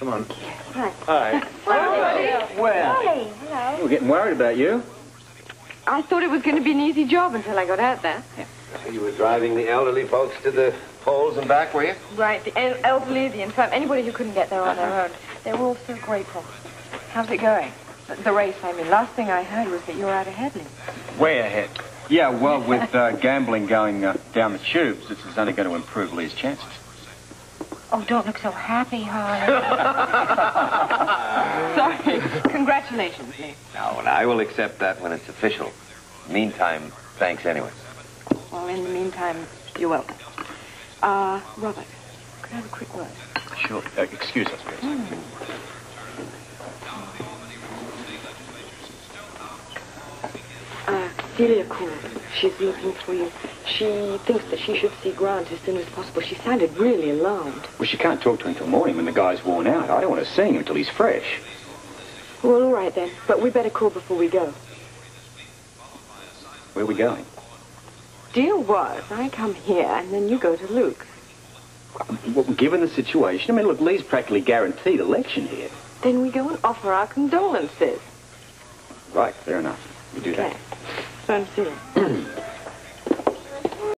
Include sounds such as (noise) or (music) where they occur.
Come on. Hi. Hi. Well, Hey, hello. we're getting worried about you. I thought it was going to be an easy job until I got out there. You were driving the elderly folks to the polls and back, were you? Right, the el- elderly, the infirm, anybody who couldn't get there on their own. They were all so grateful. How's it going? The, the race, I mean. Last thing I heard was that you were out ahead, Lee. Way ahead. Yeah, well, with uh, gambling going uh, down the tubes, this is only going to improve Lee's chances. Oh, don't look so happy, Holly. (laughs) Sorry. Congratulations, No, and I will accept that when it's official. Meantime, thanks anyway. Well, in the meantime, you're welcome. Uh, Robert, could I have a quick word? Sure. Uh, excuse us, please. Uh, Celia called. She's looking for you. She thinks that she should see Grant as soon as possible. She sounded really alarmed. Well, she can't talk to him until morning when the guy's worn out. I don't want to see him until he's fresh. Well, all right then. But we better call before we go. Where are we going? Deal was, I come here and then you go to Luke. Well, given the situation, I mean, look, Lee's practically guaranteed election here. Then we go and offer our condolences. Right, fair enough. We do that. Okay. So I'm Celia.